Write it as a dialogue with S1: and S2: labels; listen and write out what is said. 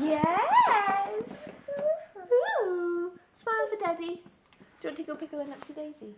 S1: Yes. Ooh. Smile for Daddy. Do you want to go pickle an upsy daisy?